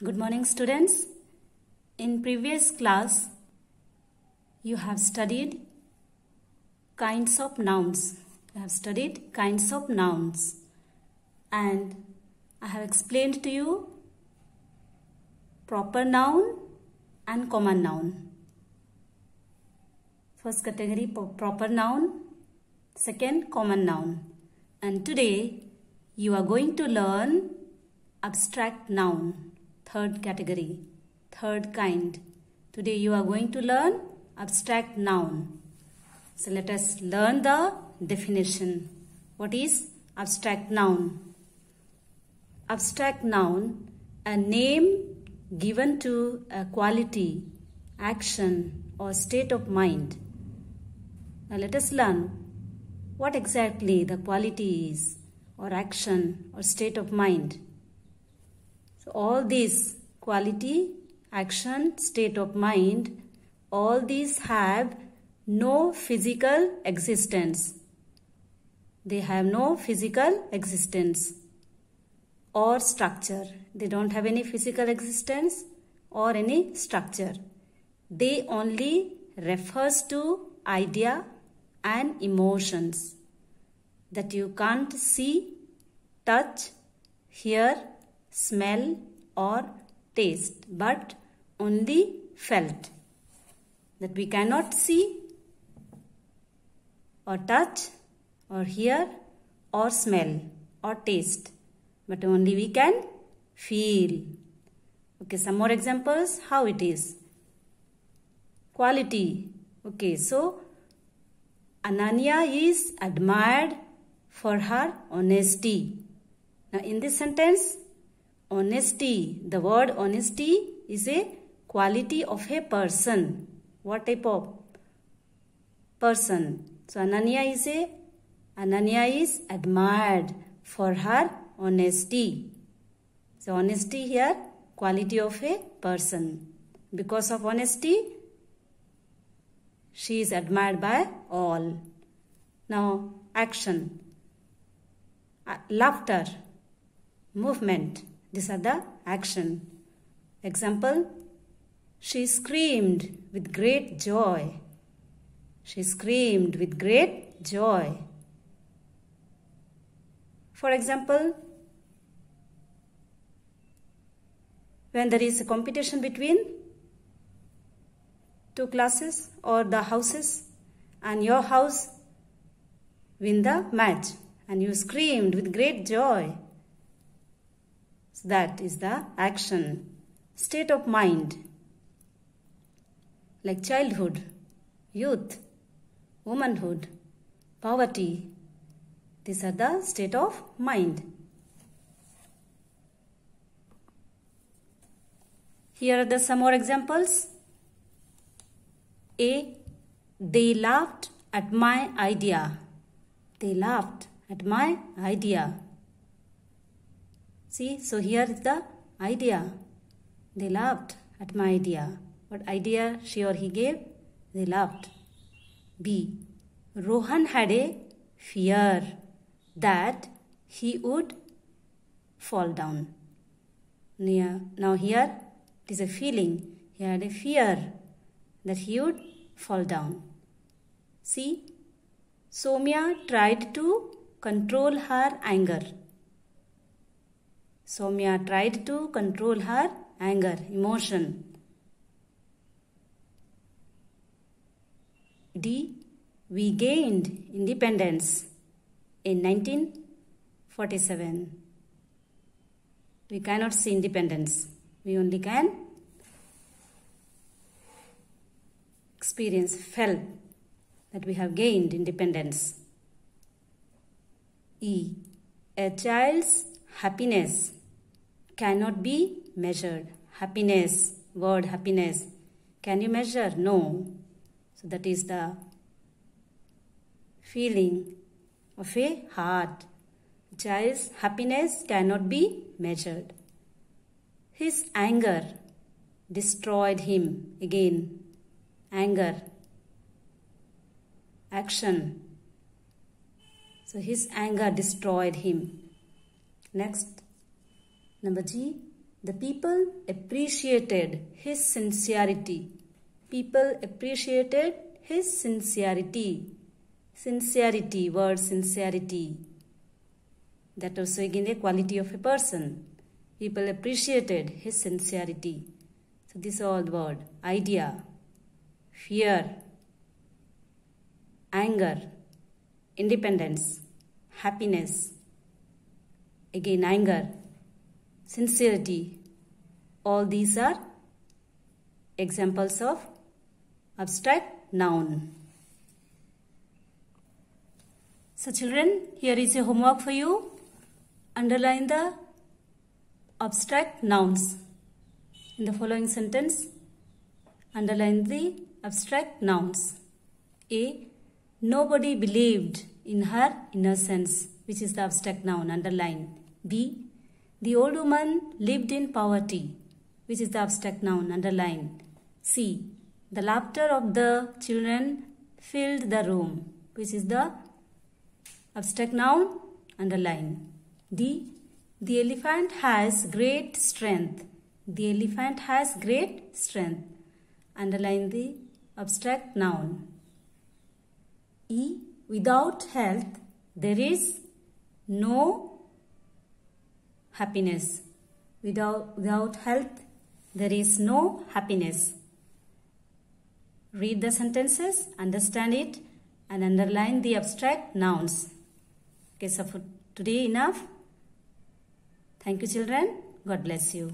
Good morning, students. In previous class, you have studied kinds of nouns. You have studied kinds of nouns. And I have explained to you proper noun and common noun. First category proper noun, second common noun. And today you are going to learn abstract noun, third category, third kind. Today you are going to learn abstract noun. So let us learn the definition. What is abstract noun? Abstract noun, a name given to a quality, action or state of mind. Now let us learn what exactly the quality is or action or state of mind. So all these quality, action, state of mind, all these have no physical existence. They have no physical existence or structure. They don't have any physical existence or any structure. They only refers to idea and emotions that you can't see, touch, hear, smell or taste but only felt. That we cannot see or touch or hear or smell or taste but only we can feel. Okay, some more examples how it is. Quality. Okay, so Ananya is admired for her honesty. Now in this sentence, honesty, the word honesty is a quality of a person. What type of person? So Ananya is a Ananya is admired for her honesty. So honesty here quality of a person. Because of honesty she is admired by all. Now action. Uh, laughter, movement. These are the action. Example, she screamed with great joy. She screamed with great joy. For example, when there is a competition between two classes or the houses and your house win the match and you screamed with great joy. So that is the action. State of mind like childhood, youth, womanhood, poverty. These are the state of mind. Here are the some more examples. A. They laughed at my idea. They laughed at my idea. See, so here is the idea. They laughed at my idea. What idea she or he gave? They laughed. B. Rohan had a fear that he would fall down. Now here it is a feeling. He had a fear that he would fall down. See, Somya tried to control her anger. Somya tried to control her anger, emotion. D. We gained independence in 1947. We cannot see independence. We only can experience, felt that we have gained independence. E. A child's happiness cannot be measured. Happiness, word happiness. Can you measure? No. So that is the feeling of a heart. Child's happiness cannot be measured. His anger destroyed him again. Anger action. So his anger destroyed him. Next, number G, The people appreciated his sincerity. People appreciated his sincerity. Sincerity, word sincerity. That also again a quality of a person. People appreciated his sincerity. So this all word. Idea, fear, anger, independence, happiness, again anger, sincerity. All these are examples of abstract noun. So children, here is a homework for you. Underline the abstract nouns. In the following sentence, underline the abstract nouns. A. Nobody believed in her innocence, which is the abstract noun, underline. B. The old woman lived in poverty, which is the abstract noun, underline. C. The laughter of the children filled the room, which is the abstract noun, underline. D. The elephant has great strength. The elephant has great strength. Underline the abstract noun. E. Without health, there is no happiness. Without, without health, there is no happiness. Read the sentences, understand it and underline the abstract nouns. Okay, so for today enough. Thank you children. God bless you.